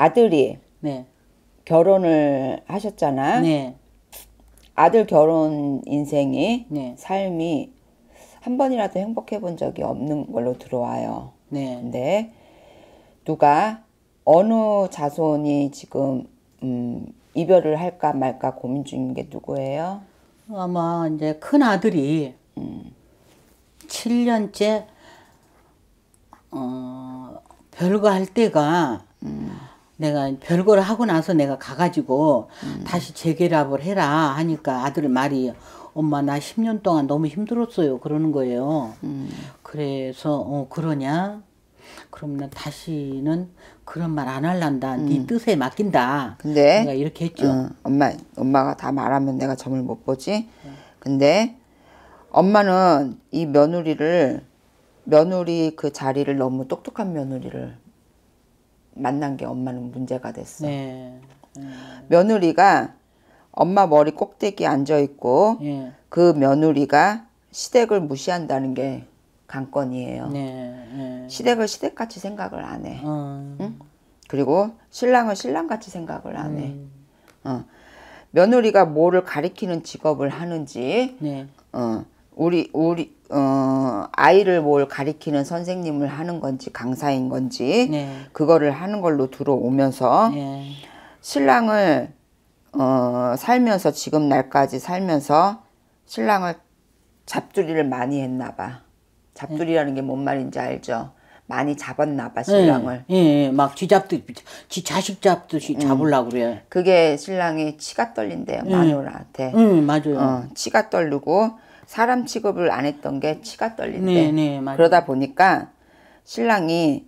아들이 네. 결혼을 하셨잖아. 네. 아들 결혼 인생이 네. 삶이 한 번이라도 행복해 본 적이 없는 걸로 들어와요. 네. 근데 누가 어느 자손이 지금 음, 이별을 할까 말까 고민 중인 게 누구예요? 아마 이제 큰 아들이 7년째 어 별거 할 때가 내가 별거를 하고 나서 내가 가가지고 다시 재결합을 해라 하니까 아들 말이 엄마 나 10년 동안 너무 힘들었어요 그러는 거예요. 그래서 어 그러냐? 그럼 나 다시는 그런 말 안 할란다. 네 뜻에 맡긴다. 근데 내가 이렇게 했죠. 응, 엄마 엄마가 다 말하면 내가 점을 못 보지. 근데 엄마는 이 며느리를 며느리 그 자리를 너무 똑똑한 며느리를 만난 게 엄마는 문제가 됐어. 네. 며느리가 엄마 머리 꼭대기 앉아 있고 예. 그 며느리가 시댁을 무시한다는 게 관건이에요. 네. 네. 시댁을 시댁같이 생각을 안 해. 어. 그리고 신랑을 신랑같이 생각을 안 해. 어. 며느리가 뭐를 가리키는 직업을 하는지, 네. 어, 우리 우리 어, 아이를 뭘 가리키는 선생님을 하는 건지 강사인 건지 네. 그거를 하는 걸로 들어오면서 네. 신랑을 어, 살면서 지금 날까지 살면서 신랑을 잡두리를 많이 했나 봐. 잡두리라는 게 뭔 말인지 알죠? 많이 잡았나 봐 신랑을. 예, 예, 막 쥐잡듯, 지 자식 잡듯이 잡으려고 그래. 그게 신랑이 치가 떨린대요 마누라한테. 응, 맞아요. 어, 치가 떨리고 사람 취급을 안 했던 게 치가 떨린대. 네, 네, 맞아요. 그러다 보니까 신랑이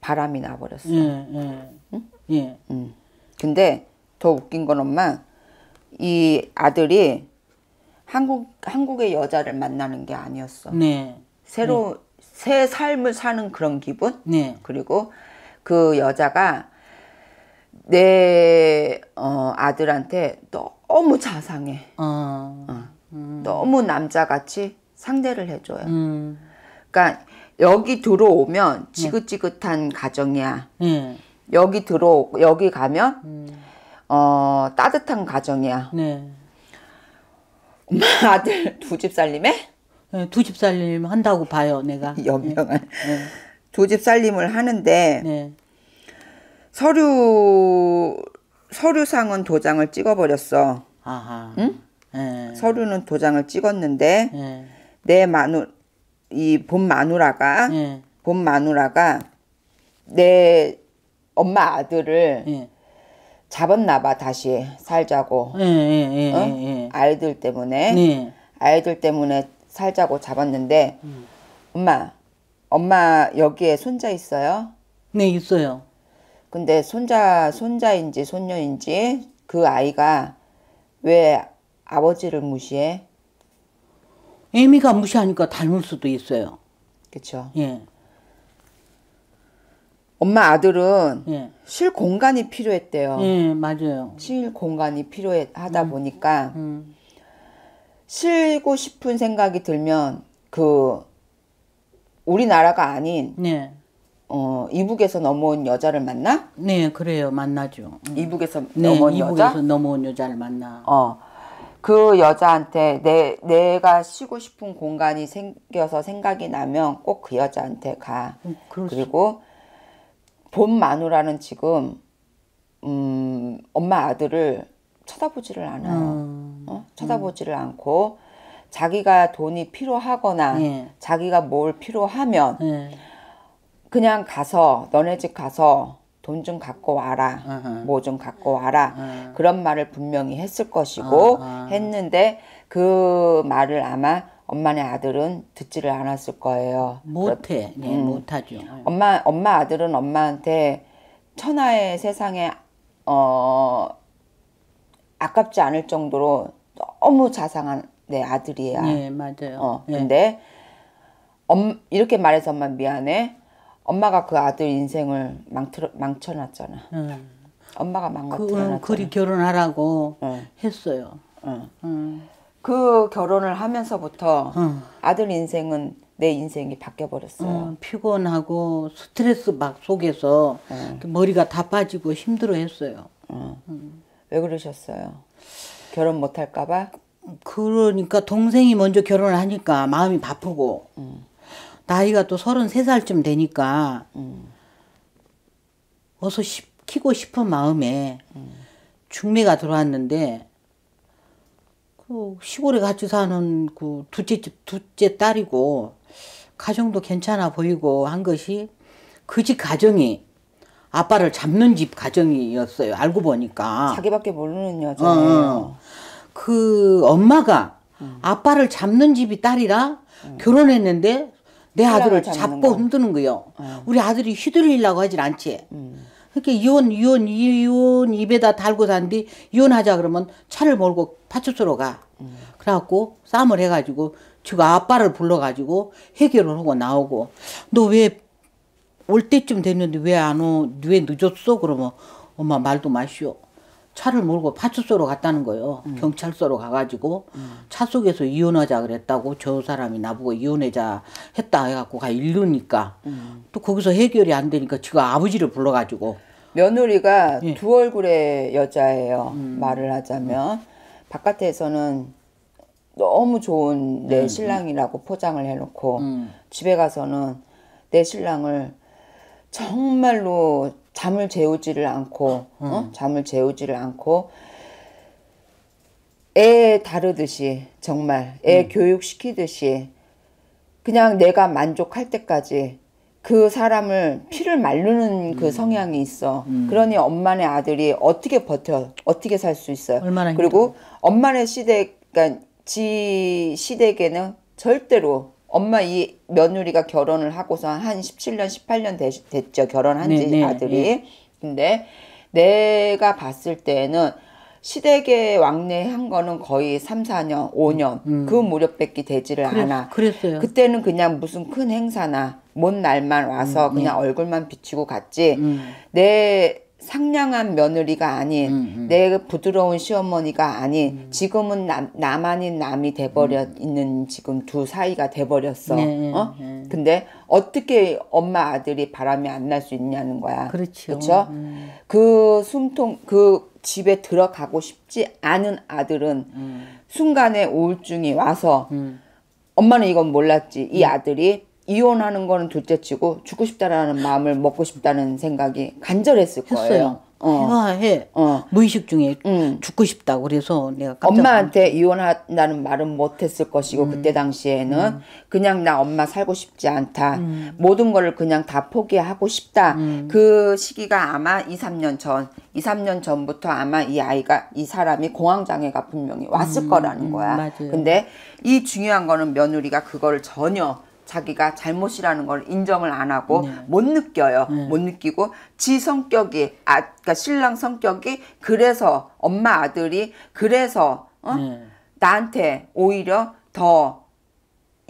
바람이 나버렸어. 예, 예. 예. 음. 근데 더 웃긴 건 엄마 이 아들이 한국 한국의 여자를 만나는 게 아니었어. 네. 새로 새 삶을 사는 그런 기분. 네. 그리고 그 여자가 내 어, 아들한테 너무 자상해. 어. 너무 남자같이 상대를 해줘요. 음. 그러니까 여기 들어오면 지긋지긋한 가정이야. 예. 여기 들어 여기 가면 어 따뜻한 가정이야. 네. 엄마 아들 두 집 살림에 예, 두집 살림 한다고 봐요, 내가. 연명을 두집 살림을 하는데 네. 서류 서류상은 도장을 찍어버렸어. 아하. 응? 예. 서류는 도장을 찍었는데 예. 내 마누 이본 마누라가 예. 본 마누라가 내 엄마 아들을 예. 잡았나 봐 다시 살자고 어? 아이들 때문에 네. 아이들 때문에 살자고 잡았는데 엄마 엄마 여기에 손자 있어요? 네, 있어요. 근데 손자 손자인지 손녀인지 그 아이가 왜 아버지를 무시해? 애미가 무시하니까 닮을 수도 있어요. 그쵸? 예. 엄마 아들은 예. 쉴 공간이 필요했대요. 예, 맞아요. 쉴 공간이 필요하다 보니까 음. 쉬고 싶은 생각이 들면 그 우리나라가 아닌 네. 어 이북에서 넘어온 여자를 만나? 네, 그래요. 만나죠. 음. 이북에서 네, 넘어온 이북에서 여자? 넘어온 여자를 만나. 어. 그 여자한테 내 내가 쉬고 싶은 공간이 생겨서 생각이 나면 꼭 그 여자한테 가. 음, 그리고 본 마누라는 지금 음 엄마 아들을 쳐다보지를 않아요. 음. 어? 쳐다보지를 않고 자기가 돈이 필요하거나 예. 자기가 뭘 필요하면 예. 그냥 가서 너네 집 가서 돈 좀 갖고 와라. 아하. 뭐좀 갖고 와라. 아. 그런 말을 분명히 했을 것이고. 했는데 그 말을 아마 엄마네 아들은 듣지를 않았을 거예요. 못해. 예, 음. 못하죠. 엄마 엄마 아들은 엄마한테 천하의 세상에 어 아깝지 않을 정도로 너무 자상한 내 아들이야. 예, 맞아요. 어 예. 근데 엄 이렇게 말해서 엄마 미안해. 엄마가 그 아들 인생을 망쳐 망쳐놨잖아. 음. 엄마가 그, 망가뜨려놨잖아. 음, 그리 결혼하라고 응. 했어요. 응. 음. 그 결혼을 하면서부터 응. 아들 인생은 내 인생이 바뀌어 버렸어요. 어, 피곤하고 스트레스 막 속에서 네. 그 머리가 다 빠지고 힘들어했어요. 왜 그러셨어요? 결혼 못 할까봐? 그러니까 동생이 먼저 결혼을 하니까 마음이 바쁘고 나이가 또 33살쯤 되니까 어서 시키고 싶은 마음에 중매가 들어왔는데 그 시골에 같이 사는 그 둘째 집 둘째 딸이고 가정도 괜찮아 보이고 한 것이 그 집 가정이 아빠를 잡는 집 가정이었어요. 알고 보니까. 자기밖에 모르는 어, 여자예요. 어. 그 엄마가 아빠를 잡는 집이 딸이라 결혼했는데 내 아들을 잡고 거. 어. 흔드는 거요. 우리 아들이 휘둘리려고 하진 않지. 그러니까 이혼 이혼 이혼 입에다 달고 산뒤 이혼하자 그러면 차를 몰고 파출소로 가. 그래갖고 싸움을 해가지고 지금 아빠를 불러가지고 해결을 하고 나오고 너 왜 올 때쯤 됐는데 왜 안 오? 왜 늦었어? 그러면 엄마 말도 마시오. 차를 몰고 파출소로 갔다는 거예요. 경찰서로 가가지고 차 속에서 이혼하자 그랬다고 저 사람이 나보고 이혼하자 했다 해갖고 가 이르니까 또 거기서 해결이 안 되니까 지가 아버지를 불러가지고 며느리가 예. 두 얼굴의 여자예요. 음. 말을 하자면 바깥에서는 너무 좋은 내 신랑이라고 포장을 해놓고 음. 집에 가서는 내 신랑을 정말로 잠을 재우지를 않고 음. 어? 잠을 재우지를 않고 애 다루듯이 정말 애 음. 교육시키듯이 그냥 내가 만족할 때까지 그 사람을 피를 말르는 음. 그 성향이 있어. 그러니 엄마네 아들이 어떻게 버텨, 어떻게 살 수 있어요. 얼마나 그리고 엄마네 시대, 그러니까 지 시댁에는 절대로 엄마 이 며느리가 결혼을 하고서 한 17년, 18년 됐, 됐죠. 결혼한 지 네, 네, 아들이. 근데 내가 봤을 때는 시댁에 왕래한 거는 거의 3, 4년, 5년 그 무렵밖에 되지를 음. 그랬, 않아. 그랬어요. 그때는 그냥 무슨 큰 행사나 먼 날만 와서 그냥 얼굴만 비치고 갔지. 음. 내 상냥한 며느리가 아닌 음, 내 부드러운 시어머니가 아닌 지금은 남, 남 아닌 남이 돼버려 있는 지금 두 사이가 돼버렸어. 음. 네, 어? 네. 근데 어떻게 엄마 아들이 바람이 안 날 수 있냐는 거야. 그렇죠. 음. 그 숨통 그 집에 들어가고 싶지 않은 아들은 음. 순간에 우울증이 와서 엄마는 이건 몰랐지. 음. 이 아들이 이혼하는 거는 둘째치고 죽고 싶다라는 마음을 먹고 싶다는 생각이 간절했을 거예요. 했어요. 어. 해, 해. 어. 무의식 중에 응. 죽고 싶다 그래서 내가 깜짝 엄마한테 이혼한다는 말은 못했을 것이고 음. 그때 당시에는 그냥 나 엄마 살고 싶지 않다 음. 모든 거를 그냥 다 포기하고 싶다 그 시기가 아마 2, 3년 전 2, 3년 전부터 아마 이 아이가 이 사람이 공황장애가 분명히 왔을 거라는 거야 음, 맞아요. 근데 이 중요한 거는 며느리가 그거를 전혀 자기가 잘못이라는 걸 인정을 안 하고 네. 못 느껴요. 못 느끼고 지 성격이 아 그러니까 신랑 성격이 그래서 엄마 아들이 그래서 어? 네. 나한테 오히려 더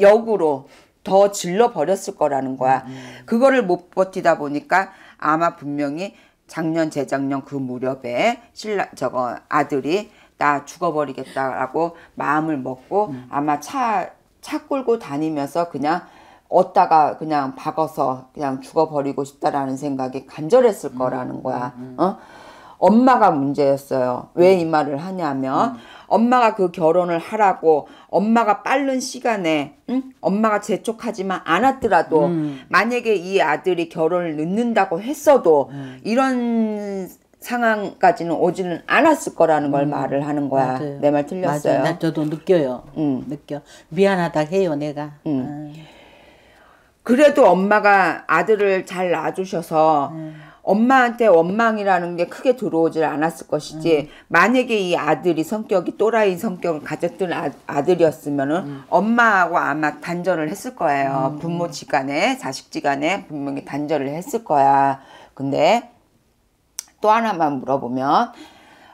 역으로 더 질러 버렸을 거라는 거야. 음, 그거를 못 버티다 보니까 아마 분명히 작년 재작년 그 무렵에 신랑 저거 아들이 나 죽어버리겠다라고 마음을 먹고 음. 아마 차 차 끌고 다니면서 그냥 얻다가 그냥 박아서 그냥 죽어버리고 싶다라는 생각이 간절했을 음, 거라는 거야. 어? 엄마가 문제였어요. 왜 이 말을 하냐면 엄마가 그 결혼을 하라고 엄마가 빠른 시간에 응? 엄마가 재촉하지만 않았더라도 만약에 이 아들이 결혼을 늦는다고 했어도 이런 상황까지는 오지는 않았을 거라는 걸 말을 하는 거야. 내 말 틀렸어요. 맞아요. 나 저도 느껴요. 응. 느껴. 미안하다 해요, 내가. 음. 그래도 엄마가 아들을 잘 낳아주셔서 엄마한테 원망이라는 게 크게 들어오질 않았을 것이지 만약에 이 아들이 성격이 또라이 성격을 가졌던 아, 아들이었으면은 엄마하고 아마 단절을 했을 거예요 부모 지간에 자식 지간에 분명히 단절을 했을 거야 근데 또 하나만 물어보면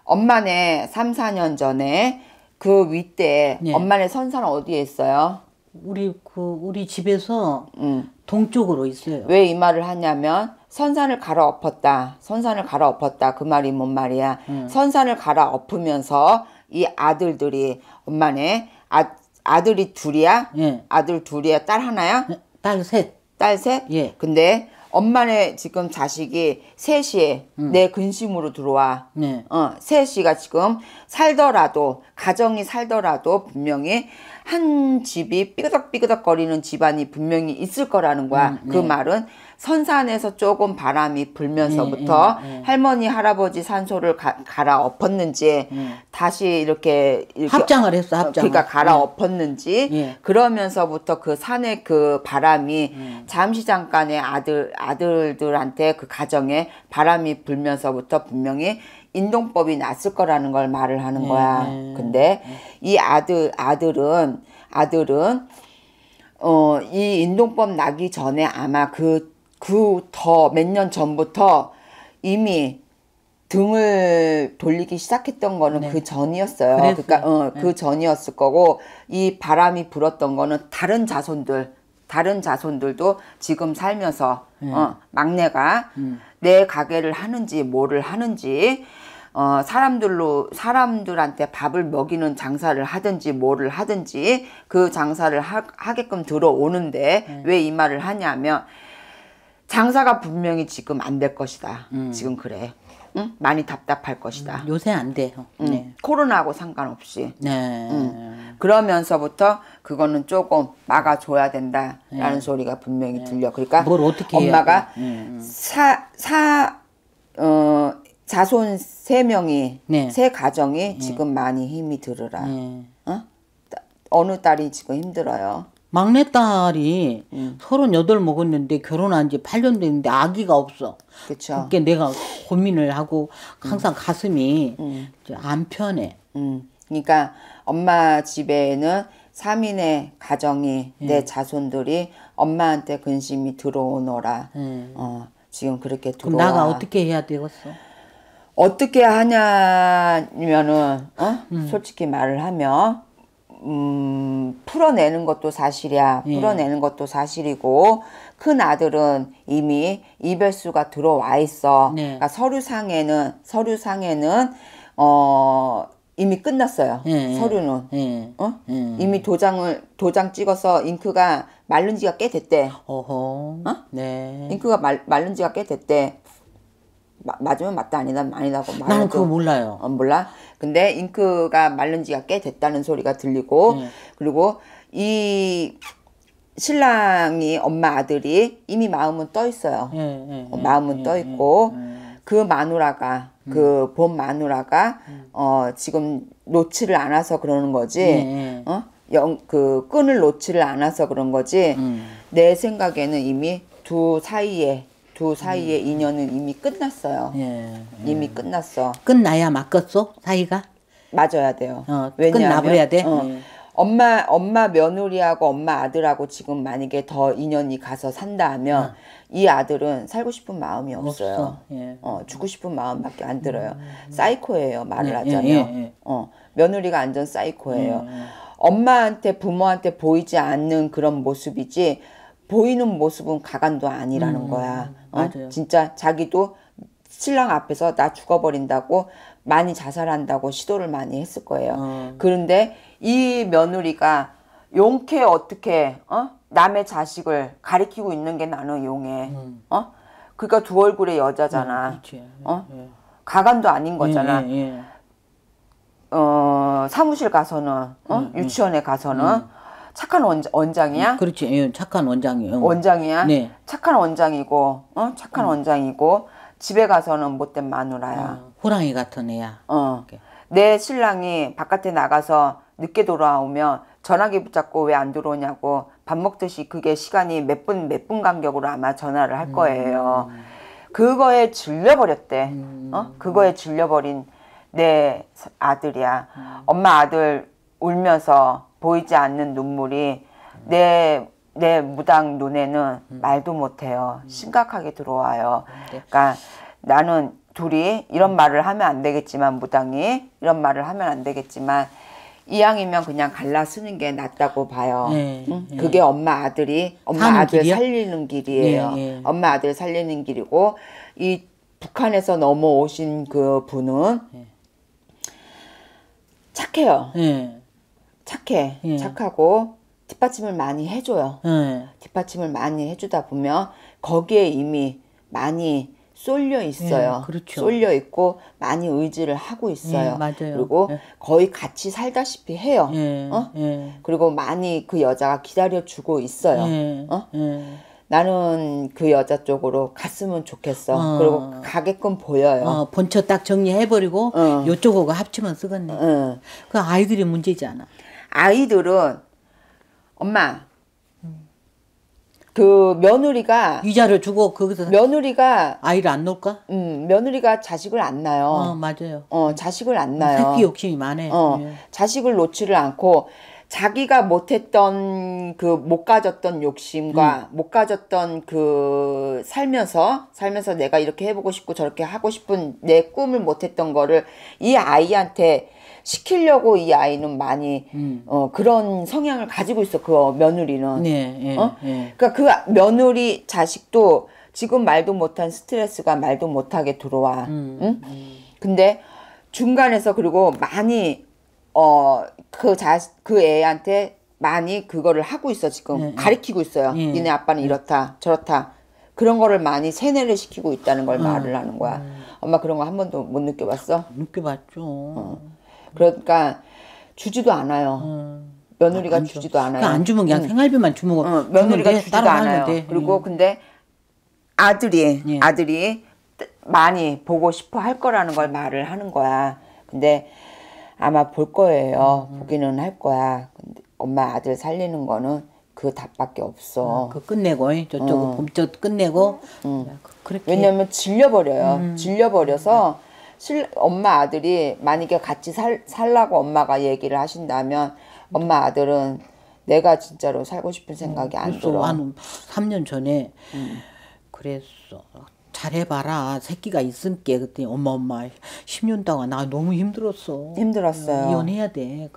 엄마네 3, 4년 전에 그 윗대 네. 엄마네 선산 어디에 있어요? 우리 그 우리 집에서 음. 동쪽으로 있어요. 왜 이 말을 하냐면 선산을 갈아 엎었다. 선산을 갈아 엎었다. 그 말이 뭔 말이야? 선산을 갈아 엎으면서 이 아들들이 엄마네 아, 아들이 둘이야? 예. 아들 둘이야? 딸 하나야? 딸 셋. 딸 셋? 예. 근데 엄마네 지금 자식이 셋이 내 근심으로 들어와. 네. 어, 셋이가 지금 살더라도 가정이 살더라도 분명히 한 집이 삐그덕삐그덕 거리는 집안이 분명히 있을 거라는 거야. 그 말은 선산에서 조금 바람이 불면서부터 할머니 할아버지 산소를 가, 갈아 엎었는지 다시 이렇게, 이렇게 합장을 했어, 합장을. 그러니까 갈아 엎었는지 예. 그러면서부터 그 산의 그 바람이 잠시 잠깐의 아들 아들들한테 그 가정에 바람이 불면서부터 분명히 인동법이 났을 거라는 걸 말을 하는 거야. 근데 이 아들 아들은 아들은 어 이 인동법 나기 전에 아마 그 그 더 몇 년 전부터 이미 등을 돌리기 시작했던 거는 그 전이었어요. 그랬어요. 그러니까 어, 그 전이었을 거고 이 바람이 불었던 거는 다른 자손들 다른 자손들도 지금 살면서 어, 막내가 내 가게를 하는지 뭐를 하는지 어, 사람들로 사람들한테 밥을 먹이는 장사를 하든지 뭐를 하든지 그 장사를 하, 하게끔 들어오는데 왜 이 말을 하냐면 장사가 분명히 지금 안 될 것이다. 지금 그래. 응? 많이 답답할 것이다. 요새 안 돼요. 응. 네. 코로나하고 상관없이. 네. 그러면서부터 그거는 조금 막아줘야 된다라는 소리가 분명히 들려. 그러니까 네. 뭘 어떻게 엄마가 돼? 음, 사, 사, 어, 자손 세 명이, 네. 세 가정이 지금 많이 힘이 들으라. 네. 어? 따- 어느 딸이 지금 힘들어요. 막내딸이 음. 서른여덟 먹었는데 결혼한 지 8년 됐는데 아기가 없어. 그쵸? 그게 내가 고민을 하고 항상 가슴이 이제 안 편해. 음, 그러니까 엄마 집에는 3인의 가정이 예. 내 자손들이 엄마한테 근심이 들어오너라. 음. 어, 지금 그렇게 그럼 들어와. 나가 어떻게 해야 되겠어? 어떻게 하냐면은 어? 음. 솔직히 말을 하면 음, 풀어내는 것도 사실이야. 예. 풀어내는 것도 사실이고 큰 아들은 이미 이별수가 들어와 있어. 네. 그러니까 서류상에는 서류상에는 어 이미 끝났어요. 예, 예. 서류는 예. 어? 예. 이미 도장을 도장 찍어서 잉크가 마른 지가 꽤 됐대. 어허. 네. 잉크가 말, 마른 지가 꽤 됐대. 마- 맞으면 맞다 아니다 아니다고 말해도 나는 그거 몰라요. 어, 몰라. 근데 잉크가 마른 지가 꽤 됐다는 소리가 들리고 네. 그리고 이 신랑이 엄마 아들이 이미 마음은 떠 있어요. 예, 예, 어, 예, 마음은 예, 떠 예, 있고 예. 그 마누라가 음. 그본 마누라가 어 지금 놓지를 않아서 그러는 거지. 어? 영, 그 끈을 놓지를 않아서 그런 거지. 음. 내 생각에는 이미 두 사이에 두 사이의 인연은 이미 끝났어요. 음. 예. 이미 끝났어. 끝나야 맞겠어? 사이가? 맞아야 돼요. 어, 끝나버려야 돼? 어, 예. 엄마 엄마 며느리하고 엄마 아들하고 지금 만약에 더 인연이 가서 산다 하면 이 아들은 살고 싶은 마음이 없어요. 없어. 예. 어, 죽고 싶은 마음밖에 안 들어요. 사이코예요, 말을 예, 하자면. 예, 예. 어, 며느리가 완전 사이코예요. 엄마한테 부모한테 보이지 않는 그런 모습이지 보이는 모습은 가관도 아니라는 거야. 어? 맞아요. 진짜 자기도 신랑 앞에서 나 죽어버린다고 많이 자살한다고 시도를 많이 했을 거예요. 어. 그런데 이 며느리가 용케 어떻게 어? 남의 자식을 가리키고 있는 게 나는 용해. 어? 그러니까 두 얼굴의 여자잖아. 그렇지. 어? 가관도 아닌 거잖아. 예, 예. 어, 사무실 가서는 어? 유치원에 가서는 착한 원, 원장이야. 그렇지. 예, 착한 원장이. 어. 원장이야. 네. 착한 원장이고, 어? 착한 원장이고, 집에 가서는 못된 마누라야. 어, 호랑이 같은 애야. 어. 내 신랑이 바깥에 나가서 늦게 돌아오면 전화기 붙잡고 왜 안 들어오냐고 밥 먹듯이 그게 시간이 몇 분, 몇 분 간격으로 아마 전화를 할 거예요. 그거에 질려버렸대. 어? 그거에 질려버린 내 아들이야. 엄마 아들 울면서 보이지 않는 눈물이 내, 내 무당 눈에는 말도 못해요. 심각하게 들어와요. 그러니까 나는 둘이 이런 말을 하면 안 되겠지만 무당이 이런 말을 하면 안 되겠지만 이왕이면 그냥 갈라 쓰는 게 낫다고 봐요. 네, 응? 네. 그게 엄마 아들이 엄마 아들 길이요? 살리는 길이에요. 네, 네. 엄마 아들 살리는 길이고 이 북한에서 넘어오신 그 분은 착해요. 예. 착해. 예. 착하고 뒷받침을 많이 해줘요. 예. 뒷받침을 많이 해주다 보면 거기에 이미 많이 쏠려 있어요. 예, 그렇죠. 쏠려 있고 많이 의지를 하고 있어요. 예, 맞아요. 그리고 예. 거의 같이 살다시피 해요. 예. 어? 예. 그리고 많이 그 여자가 기다려 주고 있어요. 예. 어? 예. 나는 그 여자 쪽으로 갔으면 좋겠어. 어. 그리고 가게끔 보여요. 어, 본처 딱 정리해버리고 어. 요쪽하고 합치면 쓰겠네. 응. 그 아이들이 문제잖아. 아이들은 엄마 그 며느리가 위자료 주고 거기서 며느리가 아이를 안 놓을까? 음, 며느리가 자식을 안 어, 낳아요. 맞아요. 어, 자식을 안 낳아요. 새끼 욕심이 많아. 어, 예. 자식을 놓지를 않고 자기가 못했던 그 못 가졌던 욕심과 음. 못 가졌던 그 살면서 살면서 내가 이렇게 해보고 싶고 저렇게 하고 싶은 내 꿈을 못했던 거를 이 아이한테 시키려고 이 아이는 많이 음. 어, 그런 성향을 가지고 있어 그 며느리는. 네, 예, 어? 예. 그러니까 그 며느리 자식도 지금 말도 못한 스트레스가 말도 못하게 들어와. 음, 응? 근데 중간에서 그리고 많이 어 그 자 그 애한테 많이 그거를 하고 있어 지금 예, 예. 가리키고 있어요. 예. 니네 아빠는 이렇다 저렇다 그런 거를 많이 세뇌를 시키고 있다는 걸 말을 하는 거야. 엄마 그런 거 한 번도 못 느껴봤어? 느껴봤죠. 그러니까 주지도 않아요. 며느리가 안 줘. 주지도 않아요. 그냥 안 주면 그냥 생활비만 주면, 어, 며느리가 돼. 주지도 않아요. 돼. 그리고 근데 아들이 예. 아들이 뜨- 많이 보고 싶어 할 거라는 걸 말을 하는 거야. 근데 아마 볼 거예요. 음, 보기는 할 거야. 근데 엄마 아들 살리는 거는 그 답밖에 없어. 그 끝내고 이, 저쪽 봄저 끝내고 야, 그- 그렇게 왜냐면 질려버려요. 음. 질려버려서 실, 엄마 아들이 만약에 같이 살, 살라고 엄마가 얘기를 하신다면 엄마 아들은 내가 진짜로 살고 싶은 생각이 안 그래서 들어. 한 3년 전에 음. 그랬어. 잘해봐라. 새끼가 있을게. 그랬더니 엄마 엄마 10년 동안 나 너무 힘들었어. 힘들었어요. 이혼해야 돼.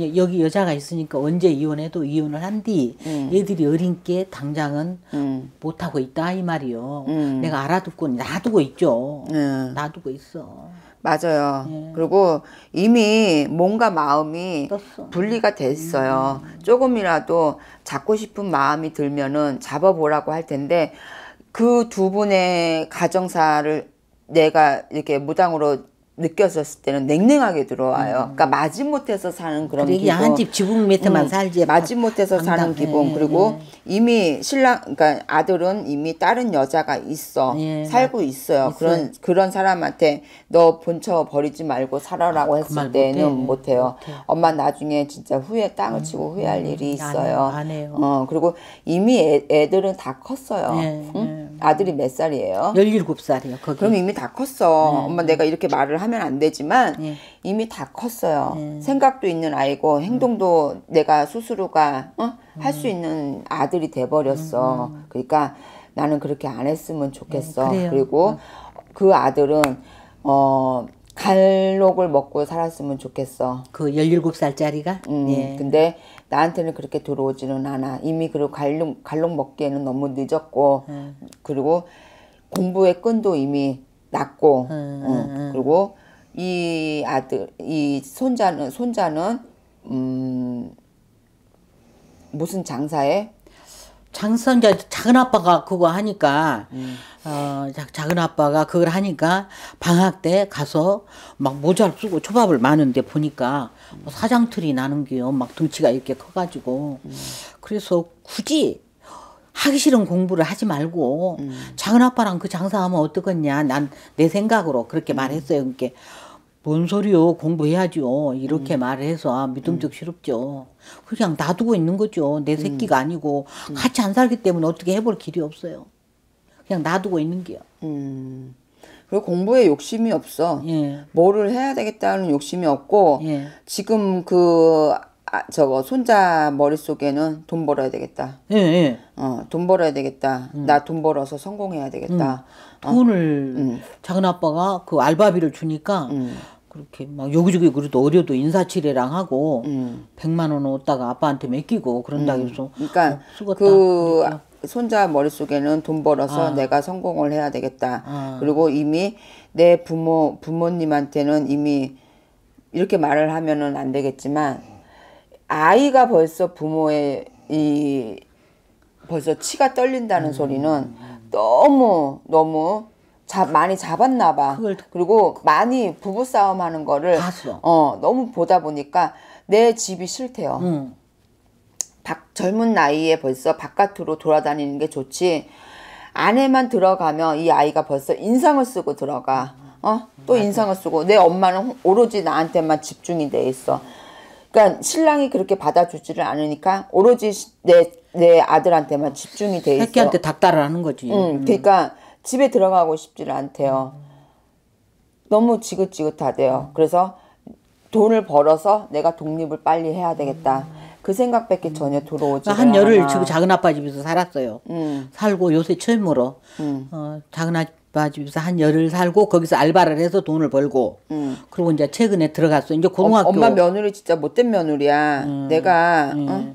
여- 여기 여자가 있으니까 언제 이혼해도 이혼을 한뒤 얘들이 어린 게 당장은 음. 못하고 있다 이 말이요. 음. 내가 알아듣고 놔두고 있죠. 음. 놔두고 있어. 맞아요. 그리고 이미 몸과 마음이 떴어. 분리가 됐어요. 조금이라도 잡고 싶은 마음이 들면은 잡아보라고 할 텐데 그 두 분의 가정사를 내가 이렇게 무당으로 느꼈었을 때는 냉랭하게 들어와요. 그러니까 마지못해서 사는 그런 기분. 한집 지붕 밑에만 음, 살지. 마지못해서 사는 당당- 기분 예, 그리고 이미 신랑 그러니까 아들은 이미 다른 여자가 있어 예, 살고 있어요. 그런 그런 사람한테 너 본처 버리지 말고 살아라고 했을 말 때는 못해. 못해 요. 엄마 나중에 진짜 후회 땅을 치고 후회할 일이 안 있어요. 해요, 안 해요. 어 그리고 이미 애, 애들은 다 컸어요. 예, 응? 아들이 몇 살이에요? 17살이요. 거기. 그럼 이미 다 컸어. 엄마 내가 이렇게 말을 하면 안 되지만 예. 이미 다 컸어요. 생각도 있는 아이고 행동도 내가 스스로가 어? 할수 있는 아들이 돼 버렸어. 그러니까 나는 그렇게 안 했으면 좋겠어. 그래요. 그리고 그 아들은 어 갈록을 먹고 살았으면 좋겠어. 그 17살짜리가 음, 예. 근데 나한테는 그렇게 들어오지는 않아. 이미 그리고 갈록, 갈록 먹기에는 너무 늦었고, 음. 그리고 공부의 끈도 이미 났고, 음, 어, 그리고 이 아들, 이 손자는, 손자는, 음, 무슨 장사에? 장선자 작은 아빠가 그거 하니까 음. 어 자- 작은 아빠가 그걸 하니까 방학 때 가서 막 모자를 쓰고 초밥을 마는데 보니까 뭐 사장틀이 나는 게요. 막 덩치가 이렇게 커가지고. 그래서 굳이 하기 싫은 공부를 하지 말고 작은 아빠랑 그 장사하면 어떡겠냐. 난 내 생각으로 그렇게 말했어요. 그러니까 뭔 소리요 공부해야죠 이렇게 말을 해서 아, 믿음직스럽죠 그냥 놔두고 있는 거죠 내 새끼가 아니고 같이 안 살기 때문에 어떻게 해볼 길이 없어요 그냥 놔두고 있는 게요 음, 그리고 공부에 욕심이 없어. 예. 뭐를 해야 되겠다는 욕심이 없고, 예. 지금 그, 아, 저거, 손자 머릿속에는 돈 벌어야 되겠다. 예, 예. 어, 돈 벌어야 되겠다. 음. 나돈 벌어서 성공해야 되겠다. 돈을 작은 아빠가 그 알바비를 주니까 그렇게 막 여기저기 그래도 어려도 인사치레랑 하고 음. 백만 원 얻다가 아빠한테 맡기고 그런다 그래서 그러니까 어. 그 그러니까. 손자 머릿속에는 돈 벌어서 내가 성공을 해야 되겠다. 아. 그리고 이미 내 부모 부모님한테는 이미 이렇게 말을 하면은 안 되겠지만 아이가 벌써 부모의 이 벌써 치가 떨린다는 소리는 너무 너무 자, 많이 잡았나 봐. 그걸 그리고 많이 부부 싸움 하는 거를 봤어. 어, 너무 보다 보니까 내 집이 싫대요. 응. 박, 젊은 나이에 벌써 바깥으로 돌아다니는 게 좋지. 안에만 들어가면 이 아이가 벌써 인상을 쓰고 들어가. 어? 또 인상을 쓰고 내 엄마는 오로지 나한테만 집중이 돼 있어. 그러니까 신랑이 그렇게 받아주지를 않으니까 오로지 시- 내, 내 아들한테만 집중이 돼 있어. 새끼한테 닥달을 하는 거지. 응, 그러니까 집에 들어가고 싶지를 않대요. 너무 지긋지긋하대요. 그래서 돈을 벌어서 내가 독립을 빨리 해야 되겠다. 그 생각밖에 전혀 들어오지 그러니까 한 열흘 지금 작은 아빠 집에서 살았어요. 음. 살고 요새 처음으로 어, 작은 아빠 집에서 한 열흘 살고 거기서 알바를 해서 돈을 벌고 그리고 이제 최근에 들어갔어. 이제 고등학교 음. 엄마 며느리 진짜 못된 며느리야. 내가 어?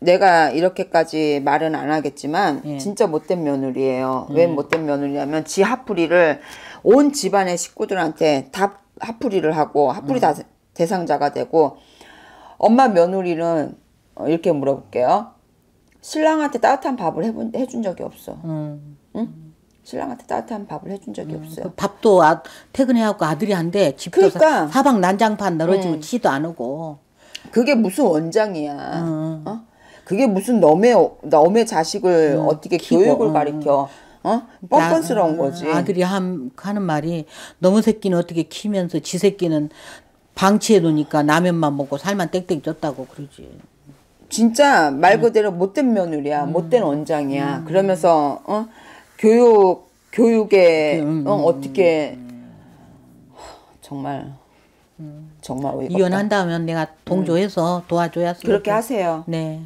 내가 이렇게까지 말은 안 하겠지만 예. 진짜 못된 며느리예요. 왜 못된 며느리냐면 지 하풀이를 온 집안의 식구들한테 다 하풀이를 하고 하풀이 다 대상자가 되고 엄마 며느리는 어, 이렇게 물어볼게요. 신랑한테 따뜻한 밥을 해본, 해준 적이 없어. 음. 신랑한테 따뜻한 밥을 해준 적이 없어요. 그 밥도 아, 퇴근해갖고 아들이 한대 집도 그러니까. 사, 사방 난장판 널어지고 치도 안 오고 그게 무슨 원장이야. 어? 그게 무슨 너의 너의 자식을 어떻게 키고, 교육을 음. 가리켜? 어? 뻔뻔스러운 거지. 아들이 한, 하는 말이 너무 새끼는 어떻게 키면서 지 새끼는 방치해 놓으니까 라면만 먹고 살만 땡땡 쪘다고 그러지. 진짜 말 음. 그대로 못된 며느리야, 못된 원장이야. 그러면서 어? 교육 교육에 음, 어, 어떻게 정말 정말. 이혼한다면 내가 동조해서 도와줘야 그렇게 하세요. 네.